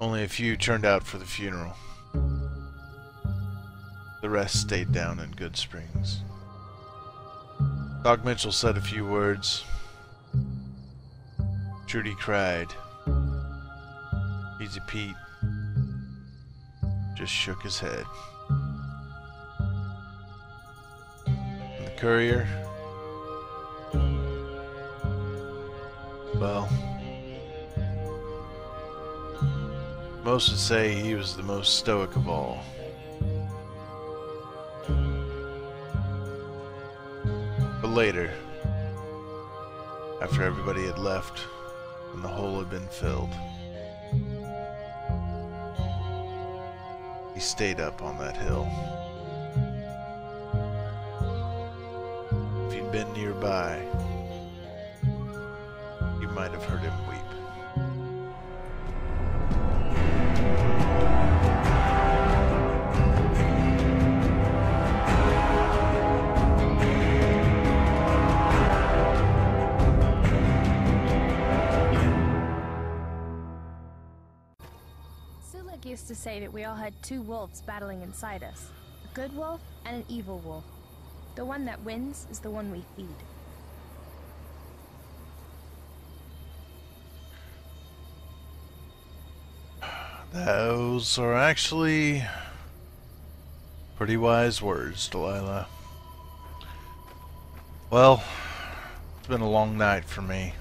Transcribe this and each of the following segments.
Only a few turned out for the funeral. The rest stayed down in Goodsprings. Doc Mitchell said a few words. Trudy cried. Easy Pete just shook his head. And the courier? Well, most would say he was the most stoic of all. But later, after everybody had left and the hole had been filled, he stayed up on that hill. If you'd been nearby, you might have heard him weep. To say that we all had two wolves battling inside us a good wolf and an evil wolf. The one that wins is the one we feed. Those are actually pretty wise words, Delilah. Well, it's been a long night for me.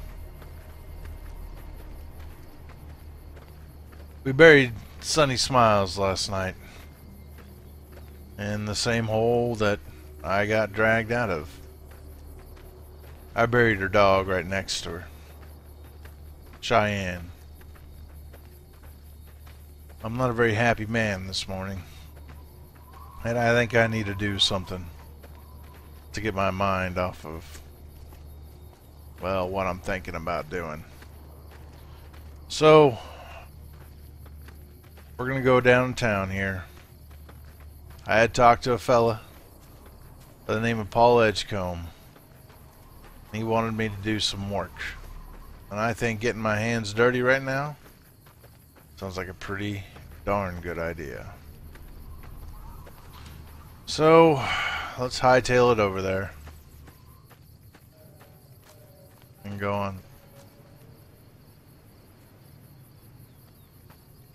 We buried Sunny Smiles last night in the same hole that I got dragged out of. I buried her dog right next to her. Cheyenne. I'm not a very happy man this morning. And I think I need to do something to get my mind off of, well, what I'm thinking about doing. So, we're to go downtown here. I had talked to a fella by the name of Paul Edgecombe. He wanted me to do some work. And I think getting my hands dirty right now sounds like a pretty darn good idea. So, let's hightail it over there. And go on.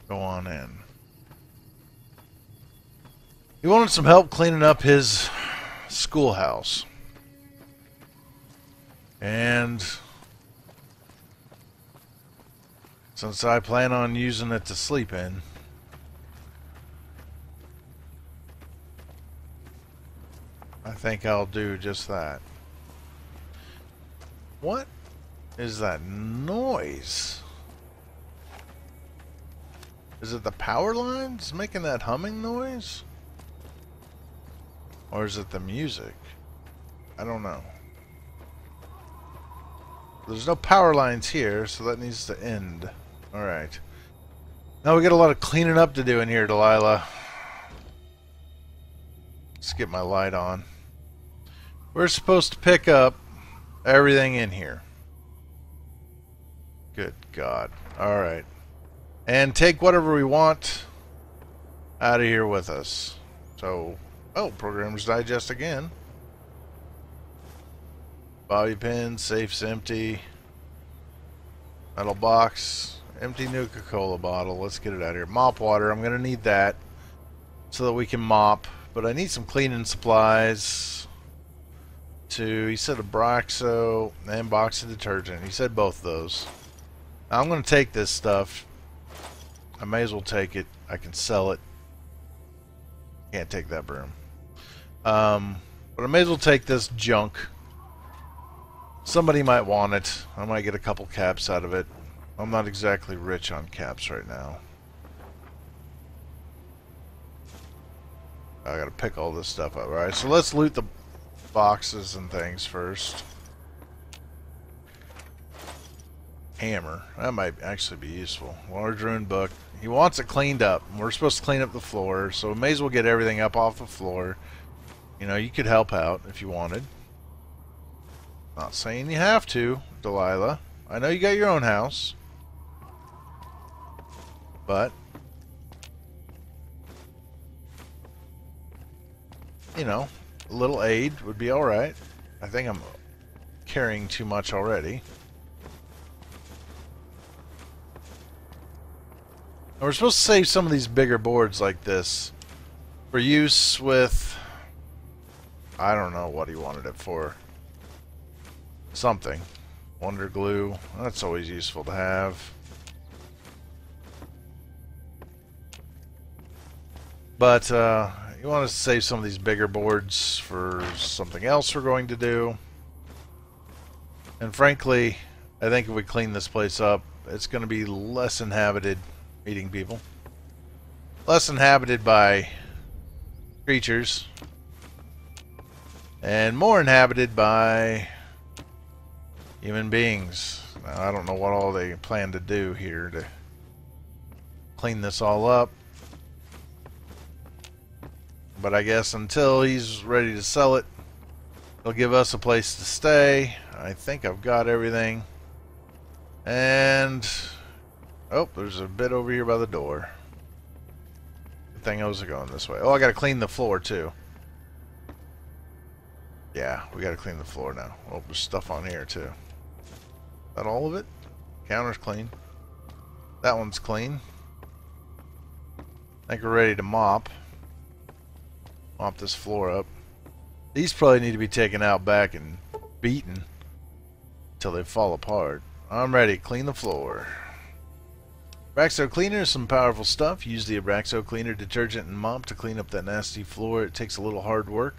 Go on in. He wanted some help cleaning up his schoolhouse. And since I plan on using it to sleep in, I think I'll do just that. What is that noise? Is it the power lines making that humming noise? Or is it the music? I don't know. There's no power lines here, so that needs to end. Alright. Now we got a lot of cleaning up to do in here, Delilah. Let's get my light on. We're supposed to pick up everything in here. Good God. Alright. And take whatever we want out of here with us. So, oh, Programmer's Digest again. Bobby pin, safe's empty. Metal box, empty Nuka-Cola bottle. Let's get it out of here. Mop water, I'm going to need that so that we can mop. But I need some cleaning supplies to, he said Abraxo and box of detergent. He said both of those. I'm going to take this stuff. I may as well take it. I can sell it. Can't take that broom. Um, but I may as well take this junk. Somebody might want it. I might get a couple caps out of it. I'm not exactly rich on caps right now. I gotta pick all this stuff up. Alright, so let's loot the boxes and things first. Hammer. That might actually be useful. Large rune book. He wants it cleaned up. We're supposed to clean up the floor, so we may as well get everything up off the floor. You know, you could help out if you wanted. Not saying you have to, Delilah. I know you got your own house. But you know, a little aid would be alright. I think I'm carrying too much already. And we're supposed to save some of these bigger boards like this for use with... I don't know what he wanted it for. Something. Wonder glue. That's always useful to have. But, uh, you want to save some of these bigger boards for something else we're going to do. And frankly, I think if we clean this place up, it's going to be less inhabited meeting people. Less inhabited by creatures. And more inhabited by human beings. Now, I don't know what all they plan to do here to clean this all up. But I guess until he's ready to sell it, he'll give us a place to stay. I think I've got everything. And Oh, there's a bit over here by the door. Good thing I was going this way. Oh, I gotta clean the floor too. Yeah, we gotta clean the floor now. Oh, there's stuff on here too. That all of it? Counter's clean. That one's clean. I think we're ready to mop. Mop this floor up. These probably need to be taken out back and beaten until they fall apart. I'm ready. Clean the floor. Abraxo Cleaner is some powerful stuff. Use the Abraxo Cleaner detergent and mop to clean up that nasty floor. It takes a little hard work.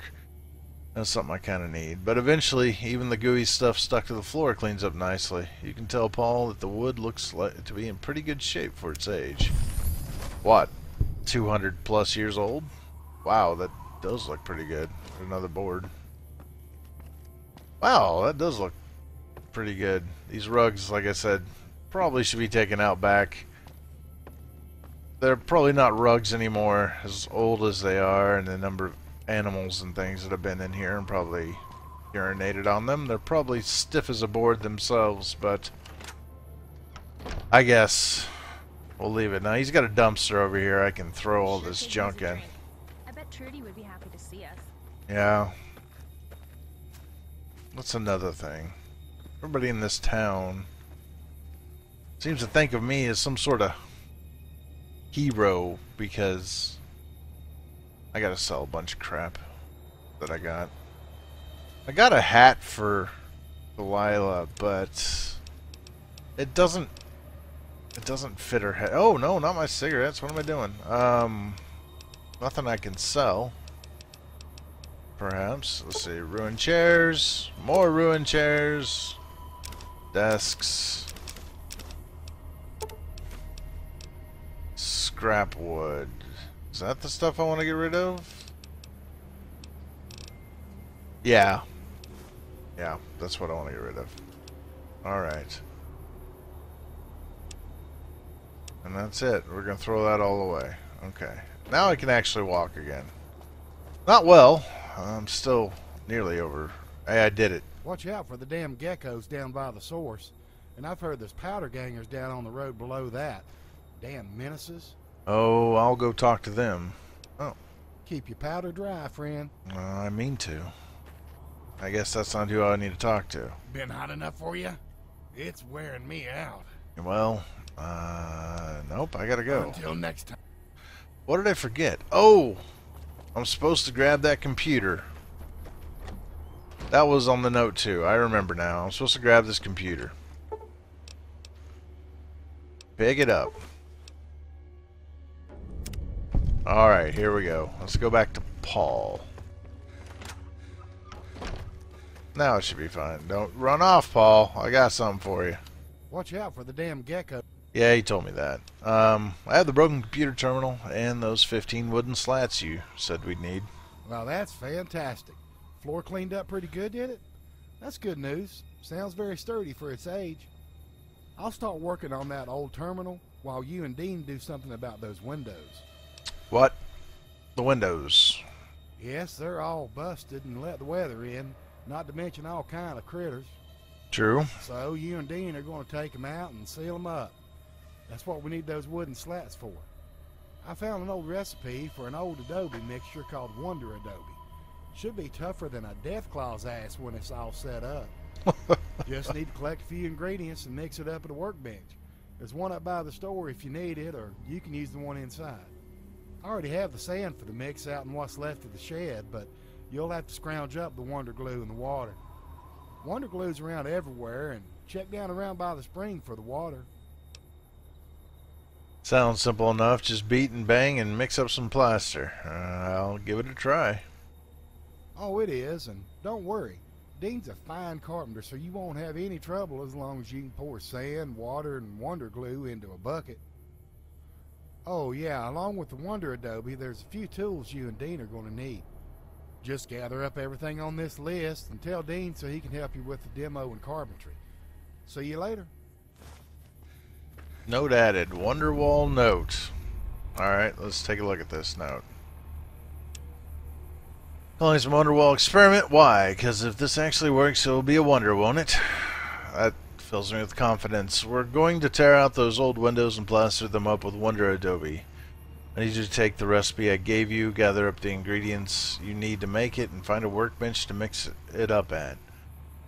That's something I kind of need. But eventually, even the gooey stuff stuck to the floor cleans up nicely. You can tell, Paul, that the wood looks like to be in pretty good shape for its age. What? 200 plus years old? Wow, that does look pretty good. Another board. Wow, that does look pretty good. These rugs, like I said, probably should be taken out back they're probably not rugs anymore, as old as they are, and the number of animals and things that have been in here and probably urinated on them. They're probably stiff as a board themselves, but I guess we'll leave it. Now he's got a dumpster over here I can throw all this junk in. I bet Trudy would be happy to see us. Yeah. What's another thing? Everybody in this town seems to think of me as some sort of hero because I gotta sell a bunch of crap that I got. I got a hat for Delilah, but it doesn't it doesn't fit her head. Oh no, not my cigarettes. What am I doing? Um, nothing I can sell. Perhaps. Let's see. Ruined chairs. More ruined chairs. Desks. Scrap wood. Is that the stuff I want to get rid of? Yeah. Yeah, that's what I want to get rid of. Alright. And that's it. We're going to throw that all away. Okay. Now I can actually walk again. Not well. I'm still nearly over. Hey, I did it. Watch out for the damn geckos down by the source. And I've heard there's powder gangers down on the road below that. Damn menaces. Oh, I'll go talk to them. Oh. Keep your powder dry, friend. Uh, I mean to. I guess that's not who I need to talk to. Been hot enough for you? It's wearing me out. Well, uh, nope, I gotta go. Until next time. What did I forget? Oh! I'm supposed to grab that computer. That was on the note too. I remember now. I'm supposed to grab this computer. Pick it up. Alright, here we go. Let's go back to Paul. Now it should be fine. Don't run off, Paul. I got something for you. Watch out for the damn gecko. Yeah, he told me that. Um, I have the broken computer terminal and those 15 wooden slats you said we'd need. Well, that's fantastic. Floor cleaned up pretty good, did it? That's good news. Sounds very sturdy for its age. I'll start working on that old terminal while you and Dean do something about those windows. What? The windows. Yes, they're all busted and let the weather in, not to mention all kind of critters. True. So you and Dean are going to take them out and seal them up. That's what we need those wooden slats for. I found an old recipe for an old adobe mixture called Wonder Adobe. Should be tougher than a Deathclaw's ass when it's all set up. Just need to collect a few ingredients and mix it up at a workbench. There's one up by the store if you need it, or you can use the one inside. I already have the sand for the mix out in what's left of the shed, but you'll have to scrounge up the Wonder Glue in the water. Wonder Glue's around everywhere, and check down around by the spring for the water. Sounds simple enough. Just beat and bang and mix up some plaster. Uh, I'll give it a try. Oh, it is, and don't worry. Dean's a fine carpenter, so you won't have any trouble as long as you can pour sand, water, and Wonder Glue into a bucket. Oh, yeah, along with the Wonder Adobe, there's a few tools you and Dean are going to need. Just gather up everything on this list and tell Dean so he can help you with the demo and carpentry. See you later. Note added. Wonderwall note. Alright, let's take a look at this note. Calling a Wonderwall experiment. Why? Because if this actually works, it'll be a wonder, won't it? That fills me with confidence. We're going to tear out those old windows and plaster them up with Wonder Adobe. I need you to take the recipe I gave you, gather up the ingredients you need to make it, and find a workbench to mix it up at.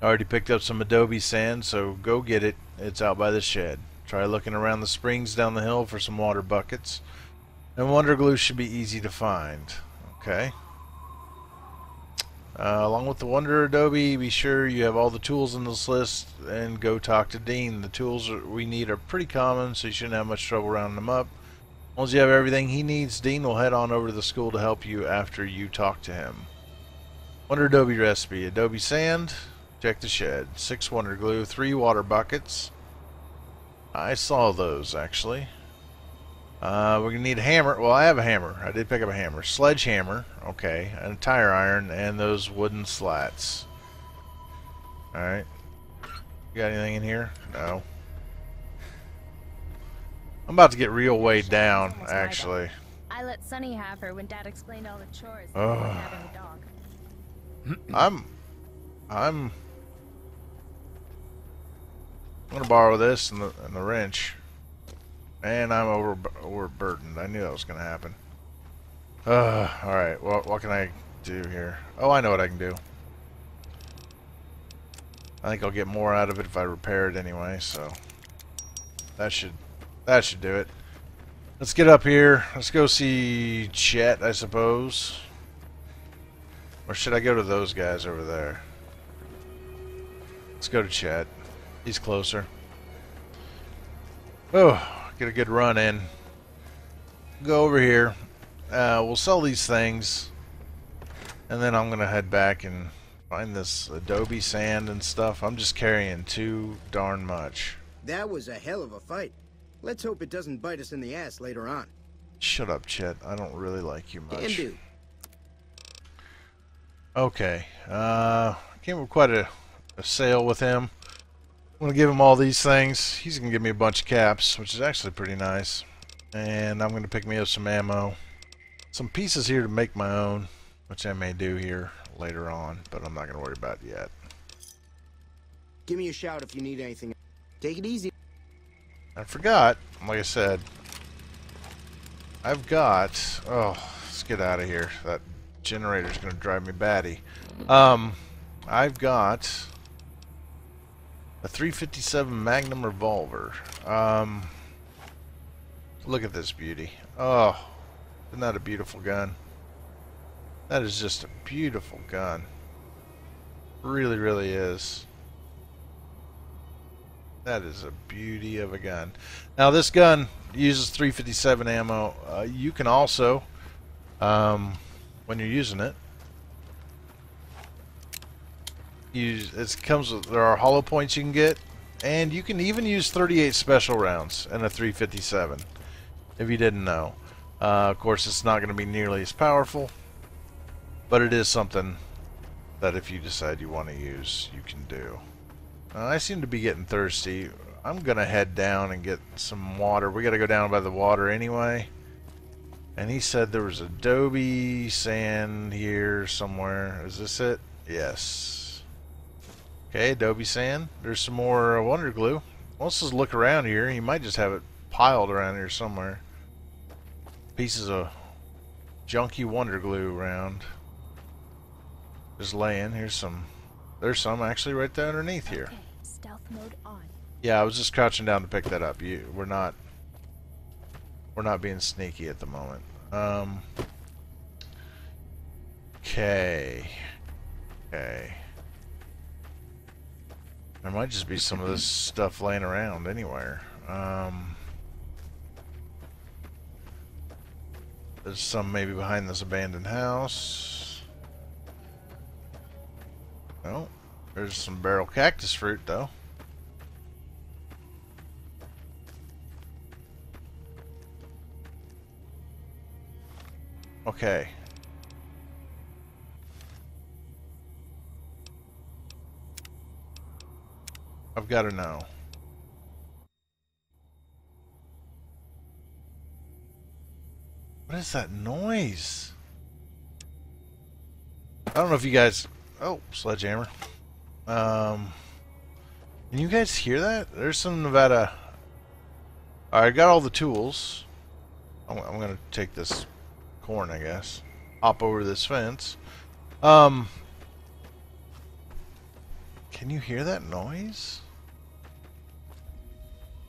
I already picked up some Adobe sand, so go get it. It's out by the shed. Try looking around the springs down the hill for some water buckets. And wonder glue should be easy to find. Okay. Uh, along with the Wonder Adobe, be sure you have all the tools in this list and go talk to Dean. The tools we need are pretty common, so you shouldn't have much trouble rounding them up. Once you have everything he needs, Dean will head on over to the school to help you after you talk to him. Wonder Adobe recipe. Adobe sand. Check the shed. Six Wonder Glue. Three water buckets. I saw those, actually. Uh, we're going to need a hammer. Well, I have a hammer. I did pick up a hammer. Sledgehammer. Okay. And a tire iron. And those wooden slats. Alright. You got anything in here? No. I'm about to get real weighed down, actually. I let Sunny have her when Dad explained all the chores Ugh. like having a dog. I'm... I'm... I'm gonna borrow this and the, and the wrench. And I'm over overburdened. I knew that was gonna happen. Uh, alright, what, what can I do here? Oh, I know what I can do. I think I'll get more out of it if I repair it anyway, so... That should... That should do it. Let's get up here. Let's go see Chet, I suppose. Or should I go to those guys over there? Let's go to Chet. He's closer. Oh, get a good run in. Go over here. Uh, we'll sell these things. And then I'm going to head back and find this Adobe sand and stuff. I'm just carrying too darn much. That was a hell of a fight. Let's hope it doesn't bite us in the ass later on. Shut up, Chet. I don't really like you Can much. do. Okay. Uh, came with quite a, a sale with him. I'm going to give him all these things. He's going to give me a bunch of caps, which is actually pretty nice. And I'm going to pick me up some ammo. Some pieces here to make my own, which I may do here later on, but I'm not going to worry about it yet. Give me a shout if you need anything. Take it easy. I forgot, like I said, I've got, oh, let's get out of here. That generator's going to drive me batty. Um, I've got a 357 Magnum revolver. Um, look at this beauty. Oh, isn't that a beautiful gun? That is just a beautiful gun. Really, really is. That is a beauty of a gun. Now this gun uses 357 ammo. Uh, you can also, um, when you're using it, use it comes with there are hollow points you can get, and you can even use 38 special rounds in a 357. If you didn't know, uh, of course it's not going to be nearly as powerful, but it is something that if you decide you want to use, you can do. Uh, I seem to be getting thirsty. I'm gonna head down and get some water. We gotta go down by the water anyway. And he said there was adobe sand here somewhere. Is this it? Yes. Okay, adobe sand. There's some more uh, wonder glue. Let's just look around here. He might just have it piled around here somewhere. Pieces of junky wonder glue around. Just laying. Here's some. There's some actually right there underneath here. Okay, stealth mode on. Yeah, I was just crouching down to pick that up. You, we're not. We're not being sneaky at the moment. Um. Okay. Okay. There might just be some of this stuff laying around anywhere. Um. There's some maybe behind this abandoned house. No. There's some barrel cactus fruit though. Okay. I've got to know. What is that noise? I don't know if you guys... Oh, sledgehammer. Um, can you guys hear that? There's some Nevada... Alright, I got all the tools. I'm, I'm going to take this corn, I guess. Hop over this fence. Um, can you hear that noise?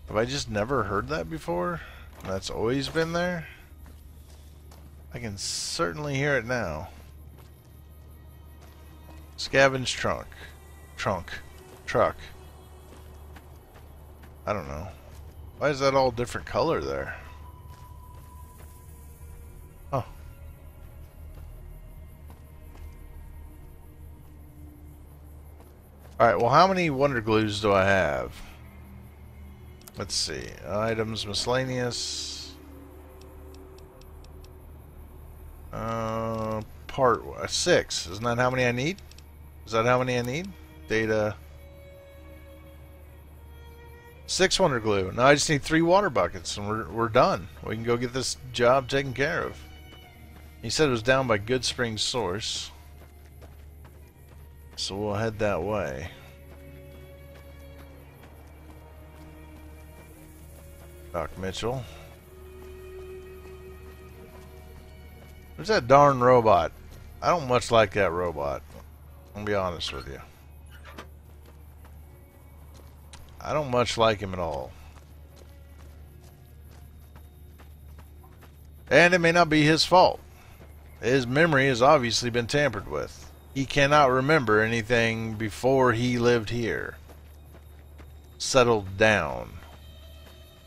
Have I just never heard that before? That's always been there? I can certainly hear it now. Scavenge trunk. Trunk. Truck. I don't know. Why is that all different color there? Oh. Alright, well how many Wonder Glues do I have? Let's see. Items, miscellaneous. Uh, part uh, six. Isn't that how many I need? Is that how many I need? Data. Six Wonder Glue. Now I just need three water buckets and we're, we're done. We can go get this job taken care of. He said it was down by Goodsprings Source. So we'll head that way. Doc Mitchell. There's that darn robot. I don't much like that robot. I'll be honest with you. I don't much like him at all. And it may not be his fault. His memory has obviously been tampered with. He cannot remember anything before he lived here. Settled down.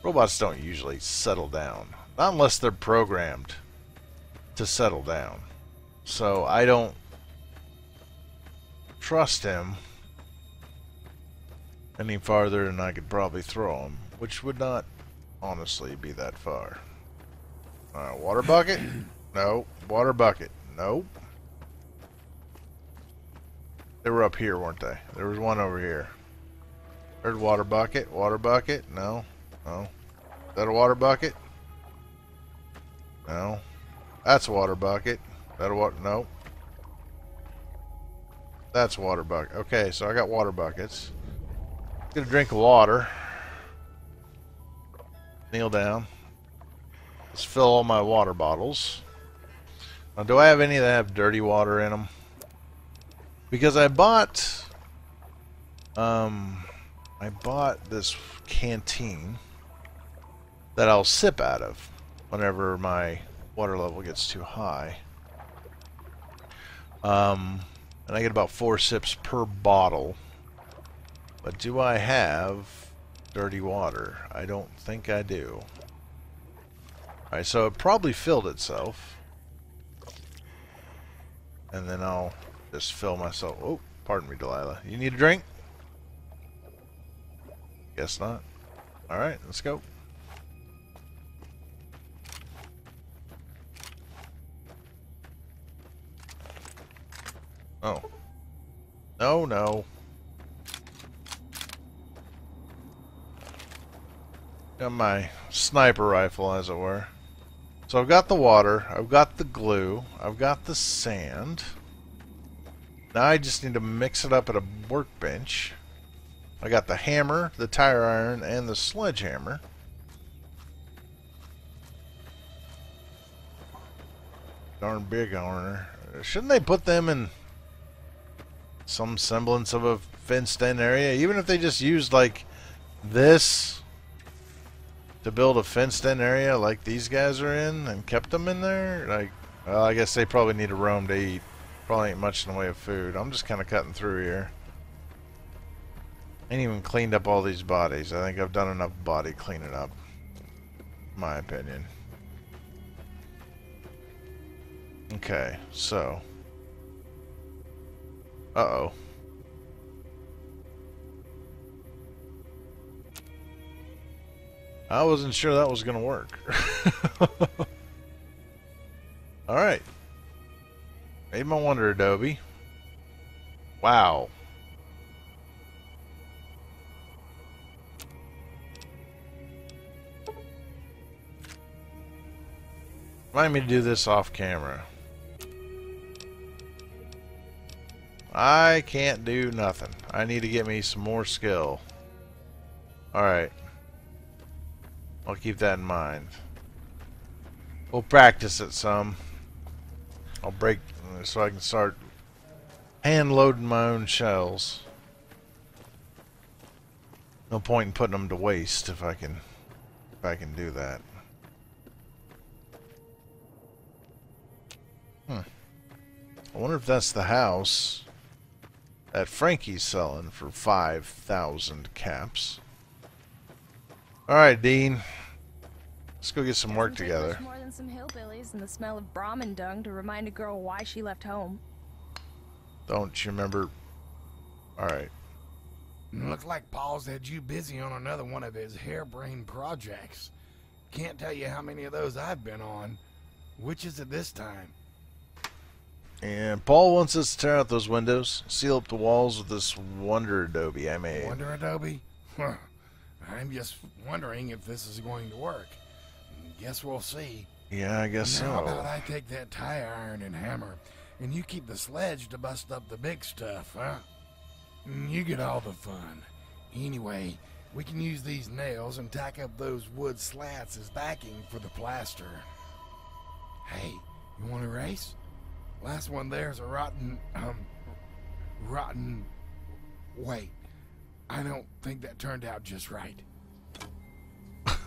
Robots don't usually settle down. Not unless they're programmed to settle down. So I don't trust him any farther than I could probably throw him, which would not honestly be that far. Alright, water bucket? No. Water bucket? Nope. They were up here, weren't they? There was one over here. There's water bucket. Water bucket? No. No. That a water bucket? No. That's a water bucket. That a what? No. That's water bucket. Okay, so I got water buckets. Get a drink of water. Kneel down. Let's fill all my water bottles. Now, do I have any that have dirty water in them? Because I bought, um, I bought this canteen that I'll sip out of whenever my water level gets too high. Um, and I get about four sips per bottle. But do I have dirty water? I don't think I do. Alright, so it probably filled itself. And then I'll just fill myself. Oh, pardon me, Delilah. You need a drink? Guess not. Alright, let's go. No, no. Got my sniper rifle, as it were. So I've got the water, I've got the glue, I've got the sand. Now I just need to mix it up at a workbench. I got the hammer, the tire iron, and the sledgehammer. Darn big iron. Shouldn't they put them in some semblance of a fenced-in area? Even if they just used, like, this to build a fenced-in area like these guys are in and kept them in there? Like, well, I guess they probably need a roam to eat. Probably ain't much in the way of food. I'm just kind of cutting through here. Ain't even cleaned up all these bodies. I think I've done enough body cleaning up. My opinion. Okay, so. Uh-oh. I wasn't sure that was going to work. Alright. Made my wonder, Adobe. Wow. Remind me to do this off camera. I can't do nothing. I need to get me some more skill. Alright. I'll keep that in mind. We'll practice it some. I'll break so I can start hand loading my own shells. No point in putting them to waste if I can if I can do that. Hmm. I wonder if that's the house that Frankie's selling for 5,000 caps. Alright, Dean. Let's go get some work Doesn't take together. More than some hillbillies and the smell of Brahmin dung to remind a girl why she left home. Don't you remember? Alright. Looks like Paul's had you busy on another one of his harebrained projects. Can't tell you how many of those I've been on. Which is it this time? And Paul wants us to tear out those windows, seal up the walls with this wonder adobe I made. Wonder Adobe? Huh. I'm just wondering if this is going to work. Guess we'll see. Yeah, I guess How so. How about I take that tie iron and hammer, and you keep the sledge to bust up the big stuff, huh? Mm, You get all the fun. Anyway, we can use these nails and tack up those wood slats as backing for the plaster. Hey, you want to race? Last one there's a rotten, um, rotten. Wait, I don't think that turned out just right.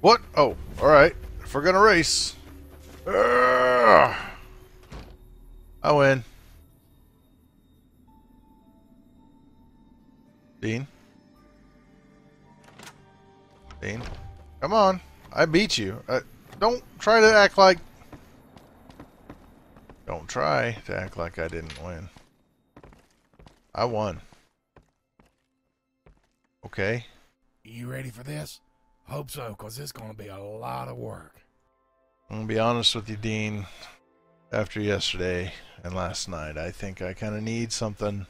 What? Oh, alright. If we're gonna race. Urgh. I win. Dean? Dean? Come on. I beat you. Uh, don't try to act like... Don't try to act like I didn't win. I won. Okay. You ready for this? Hope so, cause it's gonna be a lot of work. I'm gonna be honest with you, Dean. After yesterday and last night, I think I kind of need something.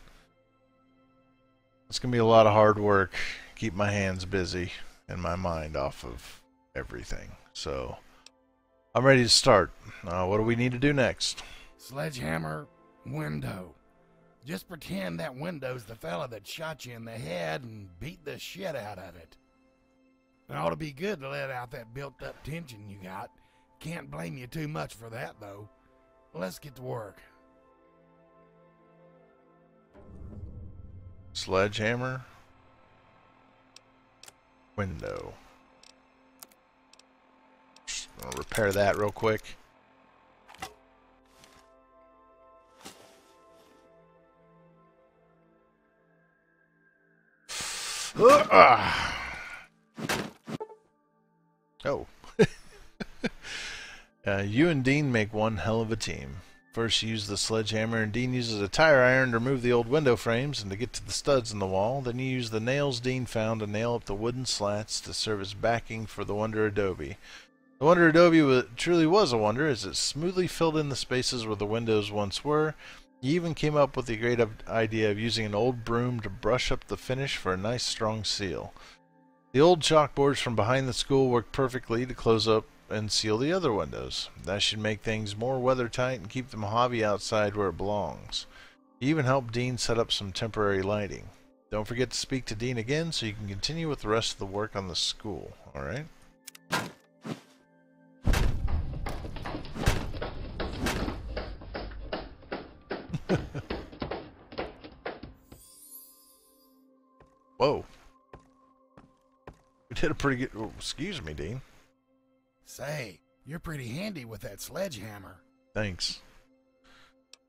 It's gonna be a lot of hard work. Keep my hands busy and my mind off of everything. So I'm ready to start. Uh, what do we need to do next? Sledgehammer, window. Just pretend that window's the fella that shot you in the head and beat the shit out of it. It ought to be good to let out that built up tension you got. Can't blame you too much for that, though. Let's get to work. Sledgehammer. Window. Gonna repair that real quick. Oh. uh, you and Dean make one hell of a team. First, you use the sledgehammer, and Dean uses a tire iron to remove the old window frames and to get to the studs in the wall. Then you use the nails Dean found to nail up the wooden slats to serve as backing for the Wonder Adobe. The Wonder Adobe wa truly was a wonder, as it smoothly filled in the spaces where the windows once were. You even came up with the great idea of using an old broom to brush up the finish for a nice strong seal. The old chalkboards from behind the school worked perfectly to close up and seal the other windows. That should make things more weather tight and keep the Mojave outside where it belongs. You even helped Dean set up some temporary lighting. Don't forget to speak to Dean again so you can continue with the rest of the work on the school, alright? Whoa. We did a pretty good... oh, excuse me, Dean. Say, you're pretty handy with that sledgehammer. Thanks.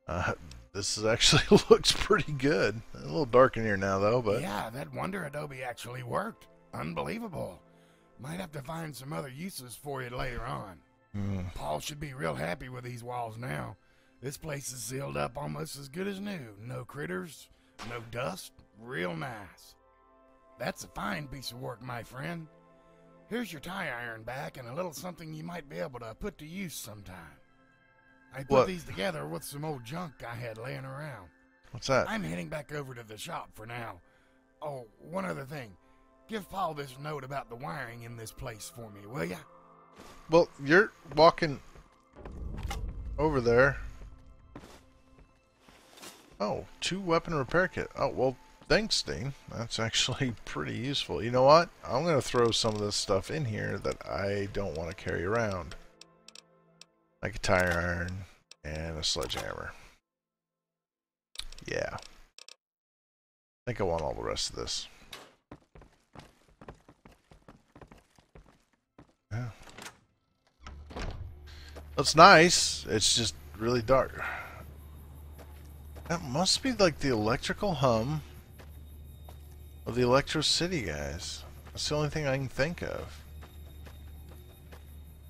Uh, this is actually looks pretty good. A little dark in here now, though, but... Yeah, that wonder Adobe actually worked. Unbelievable. Might have to find some other uses for it later on. Hmm. Paul should be real happy with these walls now. This place is sealed up almost as good as new. No critters, no dust, real nice. That's a fine piece of work, my friend. Here's your tie iron back and a little something you might be able to put to use sometime. I put What? these together with some old junk I had laying around. What's that? I'm heading back over to the shop for now. Oh, one other thing. Give Paul this note about the wiring in this place for me, will ya? Well, you're walking over there. Oh, two weapon repair kit. Oh, well, thanks, Dean. That's actually pretty useful. You know what? I'm going to throw some of this stuff in here that I don't want to carry around. Like a tire iron and a sledgehammer. Yeah. I think I want all the rest of this. Yeah. It's nice. It's just really dark. That must be like the electrical hum of the Electro City guys. That's the only thing I can think of.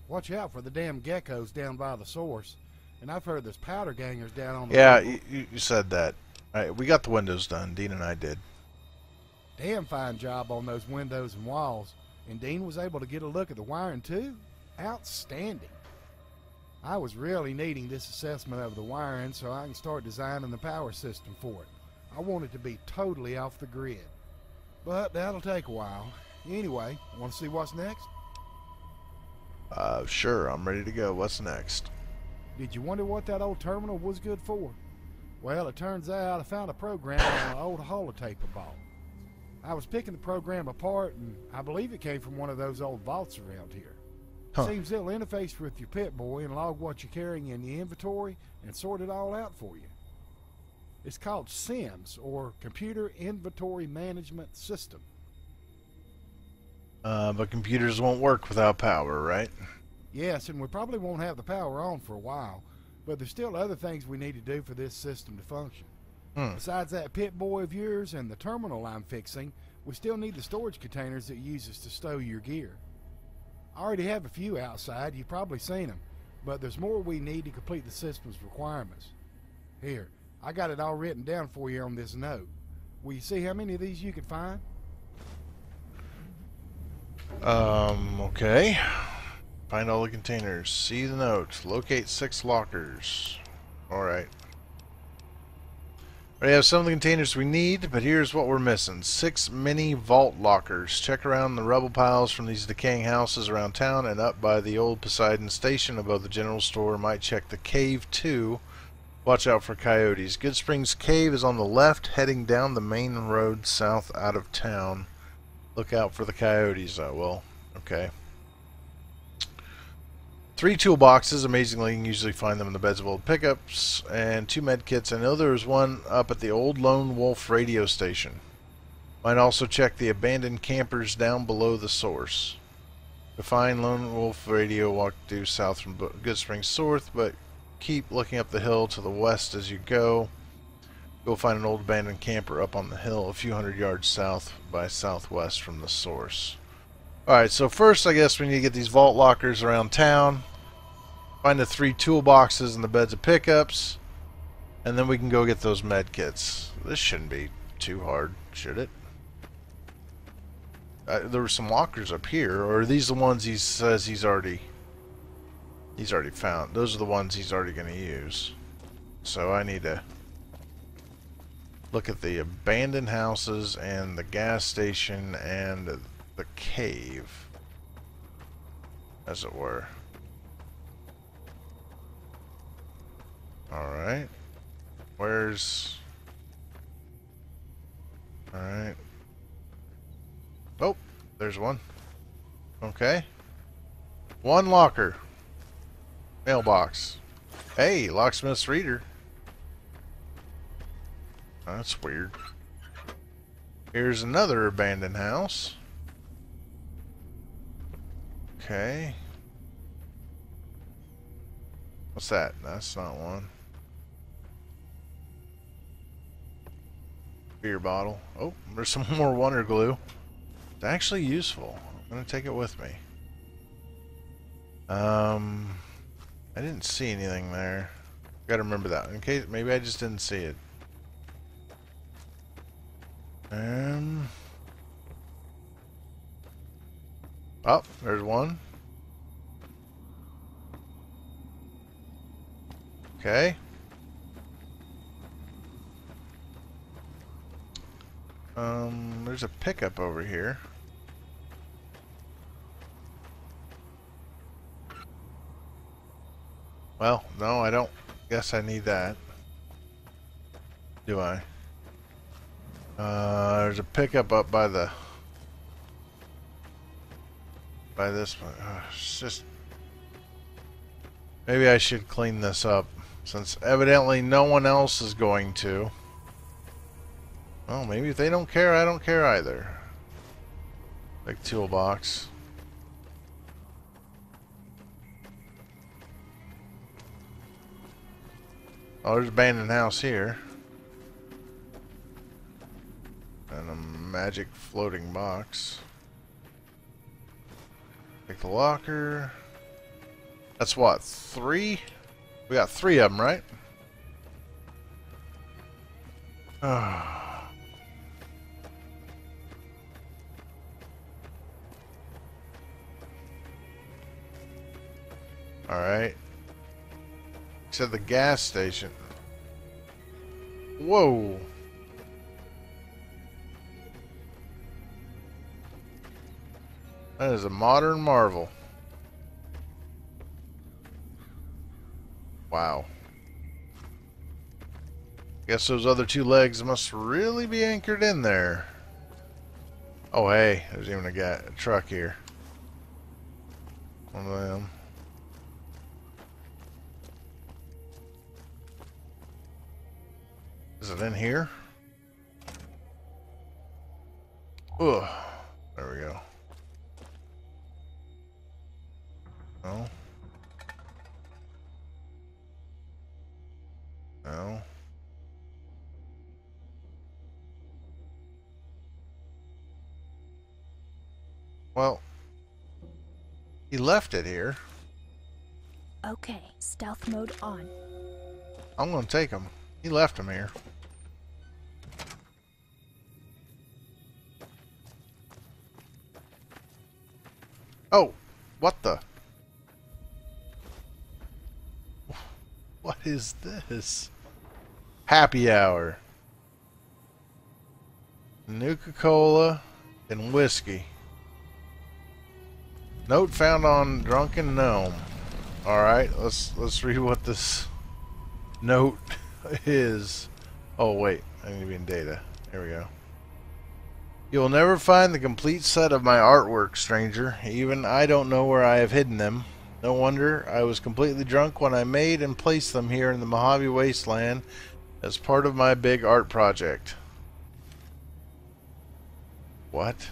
Watch out for the damn geckos down by the source. And I've heard there's powder gangers down on the Yeah, you, you said that. All right, we got the windows done. Dean and I did. Damn fine job on those windows and walls. And Dean was able to get a look at the wiring too. Outstanding. I was really needing this assessment of the wiring so I can start designing the power system for it. I want it to be totally off the grid. But that'll take a while. Anyway, want to see what's next? Uh, sure, I'm ready to go. What's next? Did you wonder what that old terminal was good for? Well, it turns out I found a program on an old holotape I bought. I was picking the program apart, and I believe it came from one of those old vaults around here. Huh. Seems it'll interface with your Pip-Boy and log what you're carrying in the inventory and sort it all out for you. It's called CIMS, or Computer Inventory Management System. Uh, but computers won't work without power, right? Yes, and we probably won't have the power on for a while, but there's still other things we need to do for this system to function. Hmm. Besides that Pip-Boy of yours and the terminal I'm fixing, we still need the storage containers it uses to stow your gear. I already have a few outside, you've probably seen them, but there's more we need to complete the system's requirements. Here, I got it all written down for you on this note. Will you see how many of these you can find? Um, okay. Find all the containers. See the note. Locate six lockers. Alright. We have some of the containers we need, but here's what we're missing. Six mini vault lockers. Check around the rubble piles from these decaying houses around town and up by the old Poseidon station above the general store. Might check the cave too. Watch out for coyotes. Goodsprings Cave is on the left, heading down the main road south out of town. Look out for the coyotes, I will. Okay. Three toolboxes. Amazingly, you can usually find them in the beds of old pickups. And two med kits. I know there was one up at the old Lone Wolf radio station. Might also check the abandoned campers down below the source. To find Lone Wolf radio, walk due south from Goodsprings North, but keep looking up the hill to the west as you go. You'll find an old abandoned camper up on the hill a few hundred yards south by southwest from the source. Alright, so first I guess we need to get these vault lockers around town. Find the three toolboxes and the beds of pickups. And then we can go get those med kits. This shouldn't be too hard, should it? Uh, there were some lockers up here, or are these the ones he says he's already he's already found? Those are the ones he's already going to use. So I need to look at the abandoned houses and the gas station and the cave, as it were. Alright. Where's... Alright. Oh, there's one. Okay. One locker. Mailbox. Hey, locksmith's reader. That's weird. Here's another abandoned house. Okay. What's that? That's not one. Beer bottle. Oh, there's some more wonder glue. It's actually useful. I'm gonna take it with me. Um, I didn't see anything there. Gotta remember that. In case, maybe I just didn't see it. Um. Oh, there's one. Okay. Um, there's a pickup over here. Well, no, I don't guess I need that. Do I? Uh, there's a pickup up by the by this one. Uh, it's just maybe I should clean this up since evidently no one else is going to. Well, maybe if they don't care, I don't care either. Big toolbox. Oh, there's abandoned house here. And a magic floating box. Take the locker. That's what, three? We got three of them, right? Alright. Said the gas station. Whoa. That is a modern marvel. Wow. Guess those other two legs must really be anchored in there. Oh, hey, there's even a, a truck here. One of them. Is it in here? Ugh. There we go. No. No. Well, he left it here. Okay, stealth mode on. I'm gonna take him. He left him here. Oh, what the? What is this? Happy hour. Nuka-Cola and whiskey. Note found on Drunken Gnome. Alright, let's let's read what this note is. Oh wait, I need to be in data. There we go. You will never find the complete set of my artwork, stranger. Even I don't know where I have hidden them. No wonder I was completely drunk when I made and placed them here in the Mojave Wasteland as part of my big art project. What?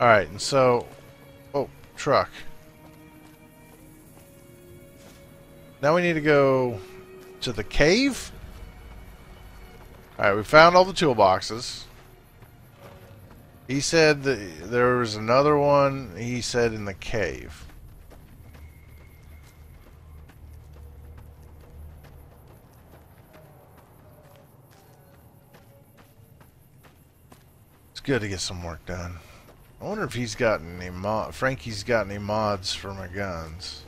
Alright, and so... Oh, truck. Now we need to go to the cave? Alright, we found all the toolboxes. He said that there was another one, he said, in the cave. It's good to get some work done. I wonder if he's got any mod. Frankie's got any mods for my guns.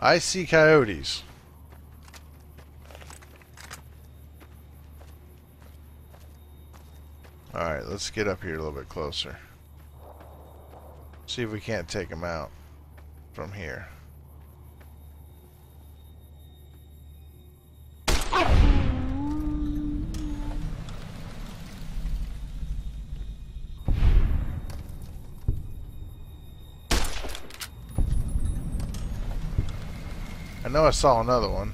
I see coyotes. Alright, let's get up here a little bit closer. See if we can't take them out from here. Know I saw another one.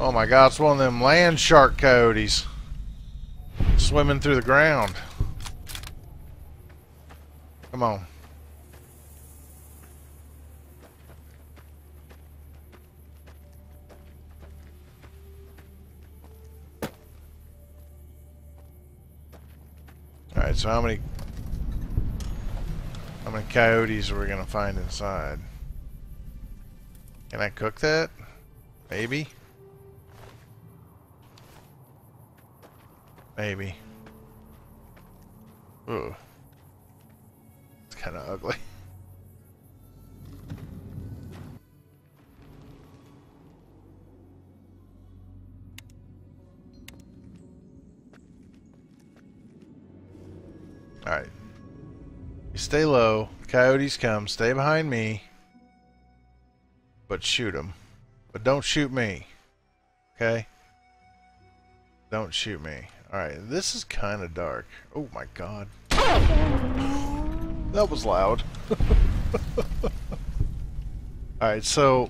Oh my god, it's one of them land shark coyotes. Swimming through the ground. Come on. So how many how many coyotes are we gonna find inside? Can I cook that? Maybe? Maybe. Ooh. It's kind of ugly. Alright. You stay low. Coyotes come. Stay behind me. But shoot them. But don't shoot me. Okay? Don't shoot me. Alright, this is kind of dark. Oh my god. That was loud. Alright, so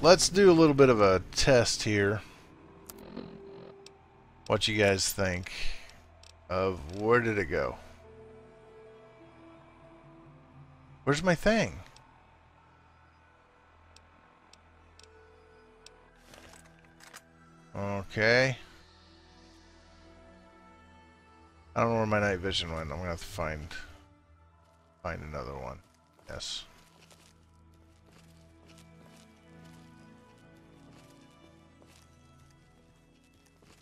let's do a little bit of a test here. What you guys think of where did it go? Where's my thing? Okay. I don't know where my night vision went. I'm gonna have to find find another one. Yes.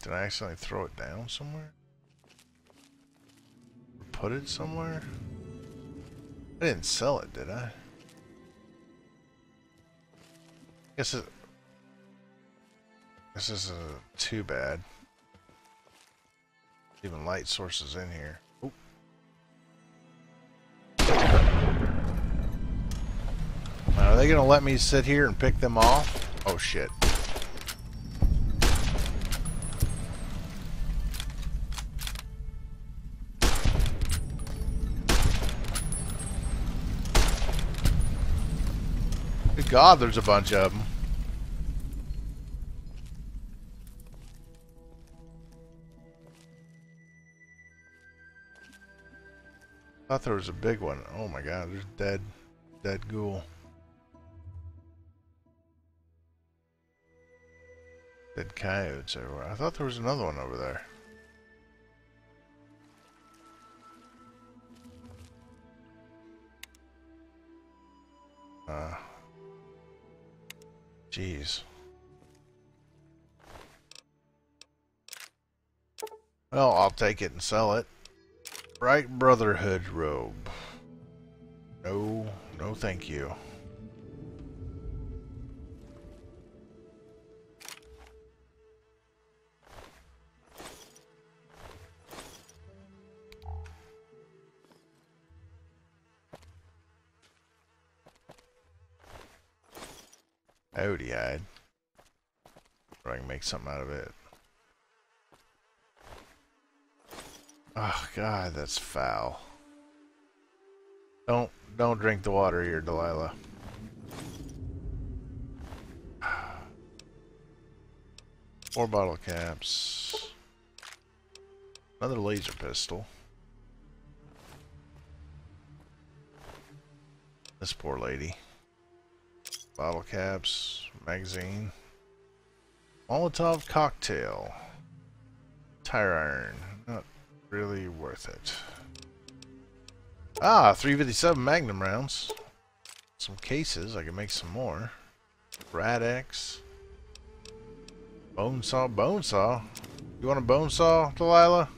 Did I accidentally throw it down somewhere? Or put it somewhere? I didn't sell it, did I? Guess it. This isn't too bad. Even light sources in here. Are they gonna let me sit here and pick them off? Oh shit. God, there's a bunch of them. thought there was a big one. Oh my god, there's dead, dead ghoul. Dead coyotes everywhere. I thought there was another one over there. Uh, jeez. Well, I'll take it and sell it. Bright Brotherhood robe. No, no thank you. Outie-eyed. I can make something out of it. Oh god, that's foul. Don't don't drink the water here, Delilah. Four bottle caps. Another laser pistol. This poor lady. Bottle caps, magazine. Molotov cocktail. Tire iron. Not really worth it. Ah, 357 Magnum rounds. Some cases. I can make some more. Rad-X. Bone saw, bone saw. You want a bone saw, Delilah?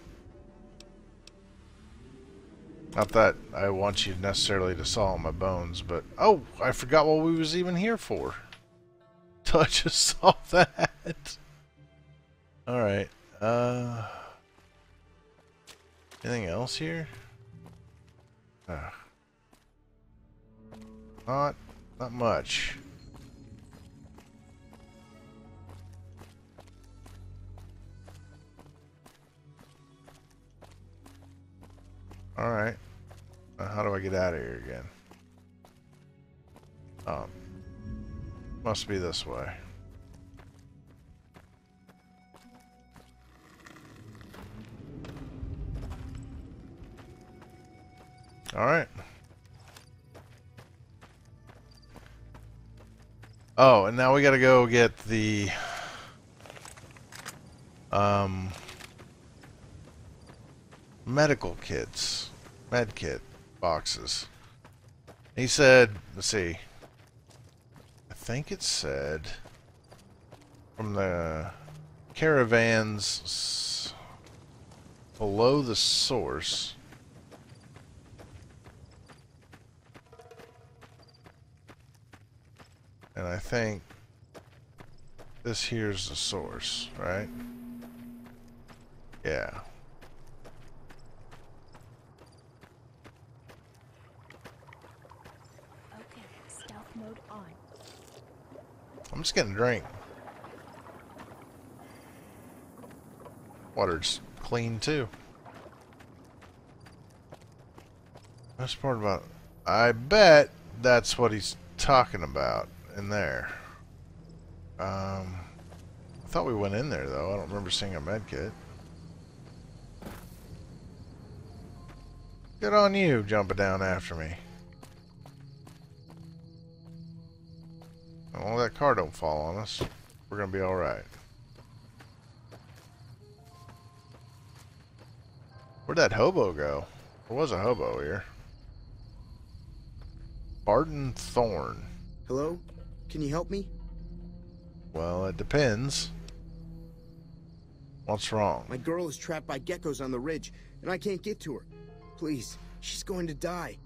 Not that I want you necessarily to saw my bones, but... Oh, I forgot what we was even here for. Till I just saw that. Alright. Uh... Anything else here? Uh, not, not much. Alright. Uh, how do I get out of here again? Um, must be this way. Alright. Oh, and now we gotta go get the um medical kits. Med kit boxes. He said, let's see. I think it said from the caravans below the source. And I think this here's the source, right? Yeah. Okay, stealth mode on. I'm just getting a drink. Water's clean too. Best part about I bet that's what he's talking about in there. Um I thought we went in there though. I don't remember seeing a med kit. Good on you jumping down after me. Car don't fall on us. We're gonna be alright. Where'd that hobo go? There was a hobo here. Barton Thorn. Hello? Can you help me? Well, it depends. What's wrong? My girl is trapped by geckos on the ridge, and I can't get to her. Please, she's going to die.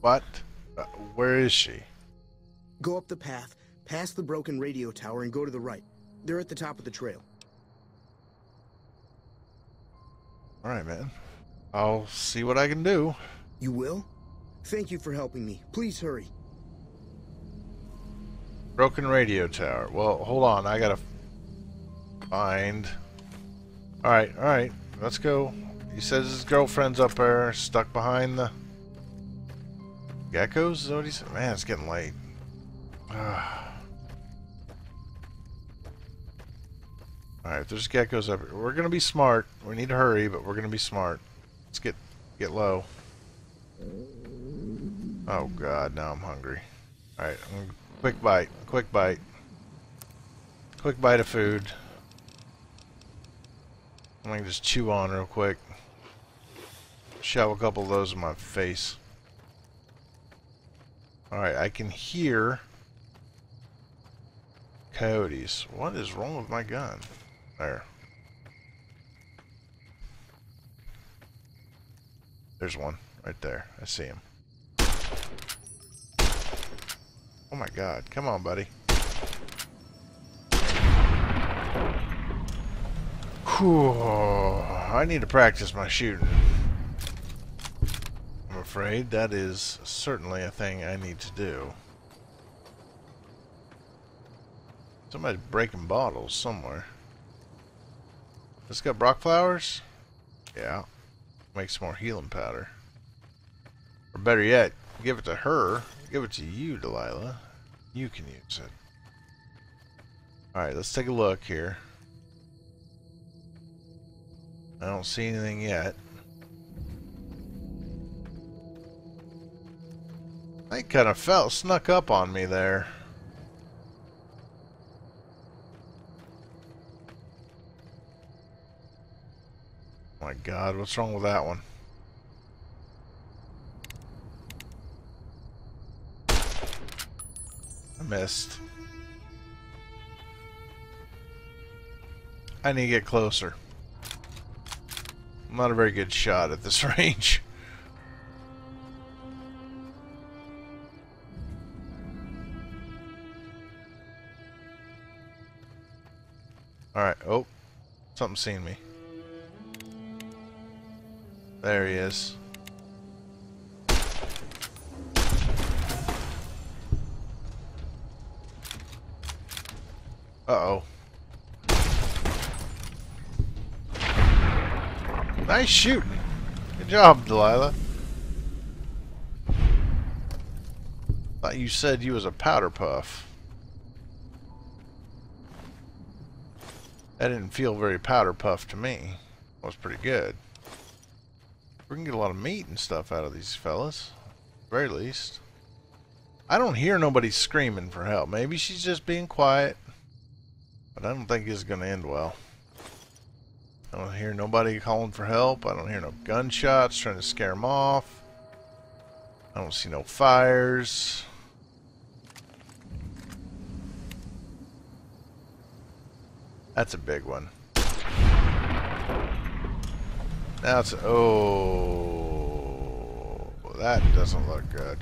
What? Uh, where is she? Go up the path, past the broken radio tower, and go to the right. They're at the top of the trail. Alright, man. I'll see what I can do. You will? Thank you for helping me. Please hurry. Broken radio tower. Well, hold on. I gotta find. Alright, alright. Let's go. He says his girlfriend's up there, stuck behind the geckos. Is what he said? Man, it's getting late. Alright, there's geckos up here. We're gonna be smart. We need to hurry, but we're gonna be smart. Let's get get low. Oh god, now I'm hungry. Alright, Quick bite. Quick bite. Quick bite of food. I'm gonna just chew on real quick. Shove a couple of those in my face. Alright, I can hear coyotes. What is wrong with my gun? There. There's one right there. I see him. Oh my god. Come on, buddy. Whew. I need to practice my shooting. I'm afraid that is certainly a thing I need to do. Somebody's breaking bottles somewhere. This got broc flowers? Yeah. Make some more healing powder. Or better yet, give it to her. Give it to you, Delilah. You can use it. Alright, let's take a look here. I don't see anything yet. They kind of felt snuck up on me there. My god, what's wrong with that one? I missed. I need to get closer. I'm not a very good shot at this range. Alright, oh. Something seen me. There he is. Uh-oh. Nice shooting. Good job, Delilah. Thought you said you was a powder puff. That didn't feel very powder puff to me. It was pretty good. Get a lot of meat and stuff out of these fellas. Very least. I don't hear nobody screaming for help. Maybe she's just being quiet. But I don't think it's going to end well. I don't hear nobody calling for help. I don't hear no gunshots trying to scare them off. I don't see no fires. That's a big one. It's... Oh... That doesn't look good.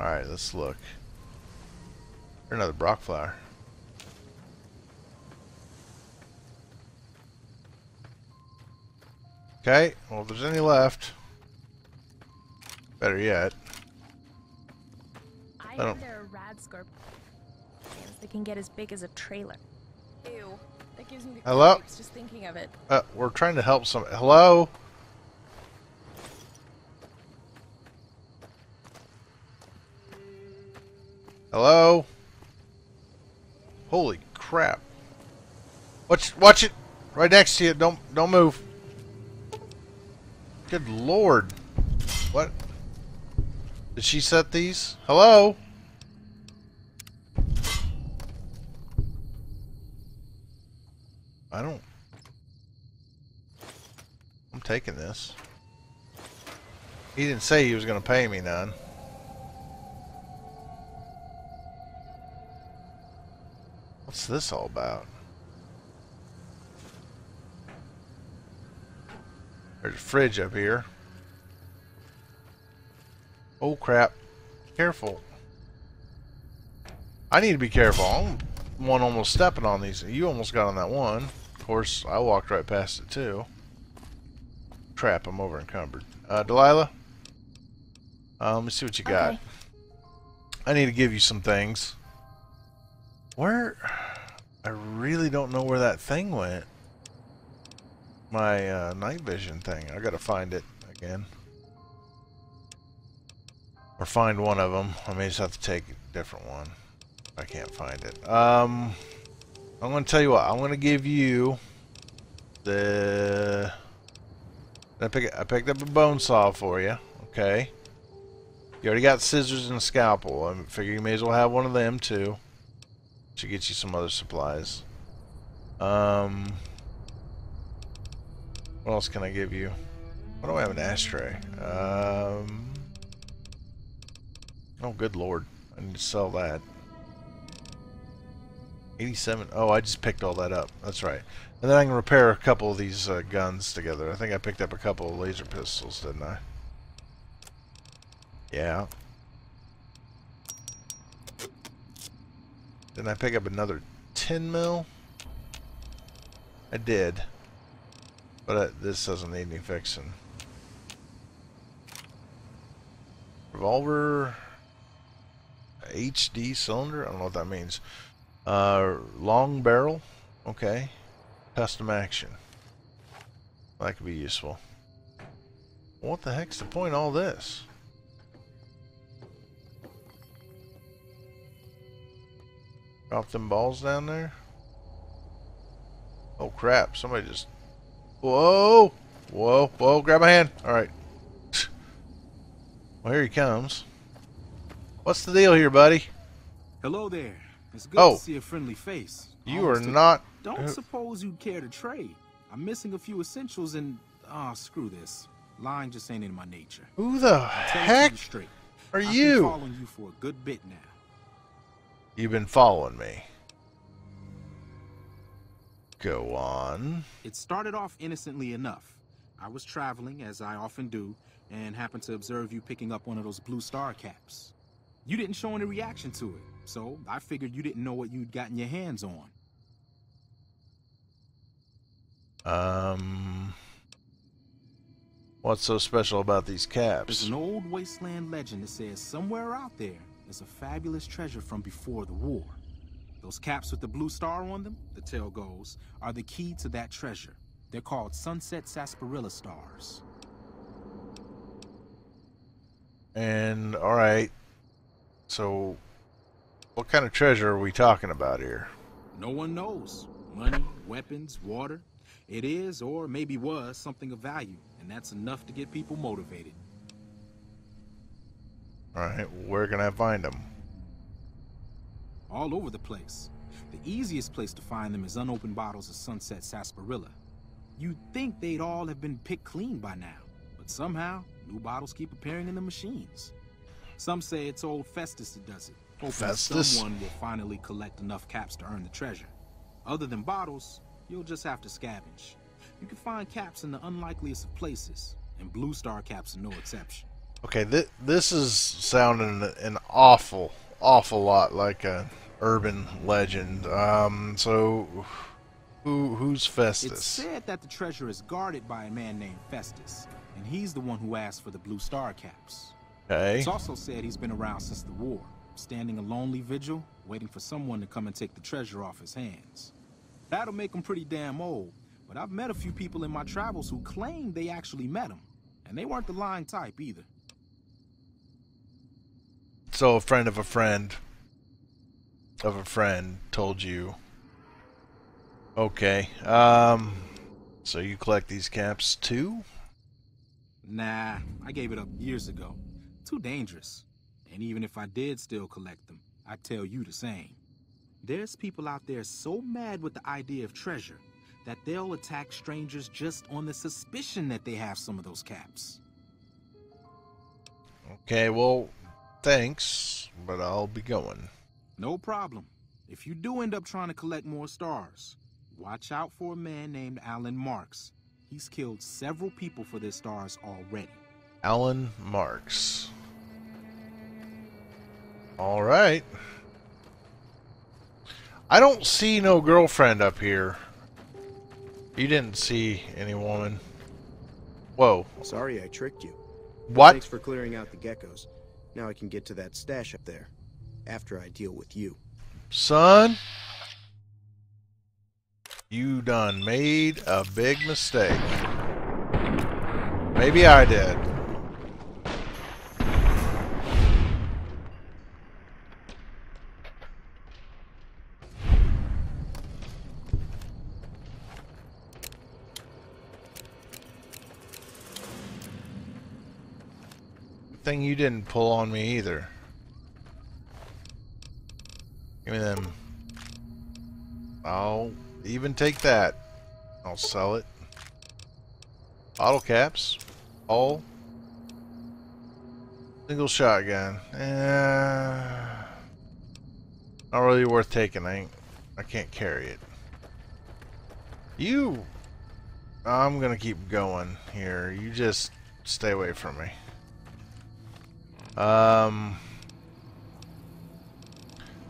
Alright, let's look. Another broc flower. Okay, well if there's any left, better yet. I I hear don't- there are rad scorpions that can get as big as a trailer. Ew. That gives me the Hello? creeps just thinking of it. Uh, we're trying to help some. Hello? Hello? Holy crap. Watch watch it. Right next to you. Don't don't move. Good lord. Did she set these? Hello? I don't I'm taking this. He didn't say he was going to pay me none. What's this all about? There's a fridge up here. Oh crap. Careful. I need to be careful. I'm one almost stepping on these. You almost got on that one. Of course, I walked right past it too. Crap, I'm over encumbered. Uh, Delilah? Uh, let me see what you got. Okay. I need to give you some things. Where? I really don't know where that thing went. My uh, night vision thing. I gotta find it again. Or find one of them. I may just have to take a different one. I can't find it. Um, I'm gonna tell you what. I'm gonna give you the. I pick. I picked up a bone saw for you. Okay. You already got scissors and a scalpel. I figure you may as well have one of them too. To get you some other supplies. Um. What else can I give you? Why do I have an ashtray? Um. Oh, good lord. I need to sell that. 87. Oh, I just picked all that up. That's right. And then I can repair a couple of these uh, guns together. I think I picked up a couple of laser pistols, didn't I? Yeah. Didn't I pick up another 10 mil? I did. But uh, this doesn't need any fixing. Revolver. HD cylinder? I don't know what that means. Uh, long barrel. Okay. Custom action. That could be useful. What the heck's the point all this? Drop them balls down there? Oh crap, somebody just... Whoa! Whoa, whoa, grab my hand. Alright. Well, here he comes. What's the deal here, buddy? Hello there. It's good Oh. to see a friendly face. You are Almost a- not... Don't uh, suppose you'd care to trade. I'm missing a few essentials and ah, screw this. Lying just ain't in my nature. Who the Tell it to heck you straight. are I've been following you for a good bit now. You've been following me. Go on. It started off innocently enough. I was traveling, as I often do, and happened to observe you picking up one of those blue star caps. You didn't show any reaction to it, so I figured you didn't know what you'd gotten your hands on. Um... What's so special about these caps? There's an old wasteland legend that says somewhere out there is a fabulous treasure from before the war. Those caps with the blue star on them, the tale goes, are the key to that treasure. They're called Sunset Sarsaparilla stars. And alright. So what kind of treasure are we talking about here? No one knows. Money, weapons, water. It is, or maybe was, something of value, and that's enough to get people motivated. Alright, where can I find them? All over the place. The easiest place to find them is unopened bottles of Sunset Sarsaparilla. You'd think they'd all have been picked clean by now, but somehow, new bottles keep appearing in the machines. Some say it's old Festus that does it, hoping Festus? someone will finally collect enough caps to earn the treasure. Other than bottles, you'll just have to scavenge. You can find caps in the unlikeliest of places, and Blue Star caps are no exception. Okay, th- this is sounding an awful, awful lot like a urban legend. Um, so who who's It's Festus? said that the treasure is guarded by a man named Festus, and he's the one who asked for the Blue Star caps. Okay, It's also said he's been around since the war, standing a lonely vigil, waiting for someone to come and take the treasure off his hands. That'll make him pretty damn old, but I've met a few people in my travels who claim they actually met him, and they weren't the lying type either. so a friend of a friend of a friend told you. Okay, um, so you collect these caps too? Nah, I gave it up years ago. Too dangerous. And even if I did still collect them, I'd tell you the same. There's people out there so mad with the idea of treasure that they'll attack strangers just on the suspicion that they have some of those caps. Okay, well, thanks, but I'll be going. No problem. If you do end up trying to collect more stars, watch out for a man named Allen Marks. He's killed several people for their stars already. Allen Marks. All right. I don't see no girlfriend up here. You didn't see any woman. Whoa. Sorry I tricked you. What? Thanks for clearing out the geckos. Now I can get to that stash up there. After I deal with you. Son? You done made a big mistake. Maybe I did. Thing you didn't pull on me either. Give me them. I'll even take that. I'll sell it. Bottle caps. All. Single shotgun. Eh, not really worth taking. I ain't, I can't carry it. You. I'm gonna keep going here. You just stay away from me. Um.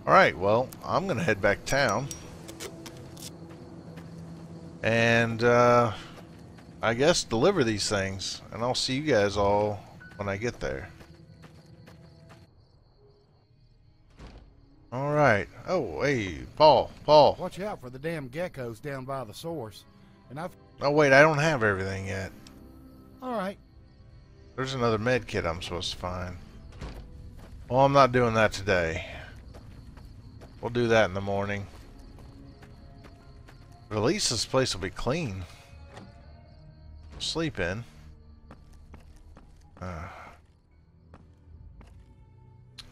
Alright, well, I'm gonna head back town. And, uh, I guess deliver these things. And I'll see you guys all when I get there. Alright. Oh, hey, Paul, Paul. Watch out for the damn geckos down by the source. And I've. Oh, wait, I don't have everything yet. All right. There's another med kit I'm supposed to find. Well, I'm not doing that today. We'll do that in the morning. But at least this place will be clean. Sleep in. Uh,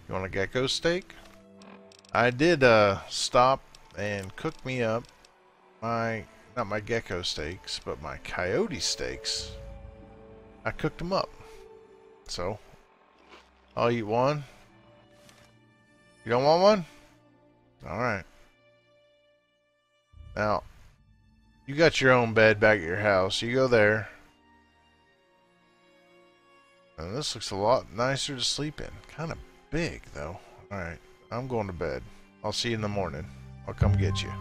you want a gecko steak? I did uh, stop and cook me up my, not my gecko steaks, but my coyote steaks. I cooked them up. So, I'll eat one. You don't want one? Alright. Now, you got your own bed back at your house. You go there. And this looks a lot nicer to sleep in. Kind of big, though. Alright, I'm going to bed. I'll see you in the morning. I'll come get you.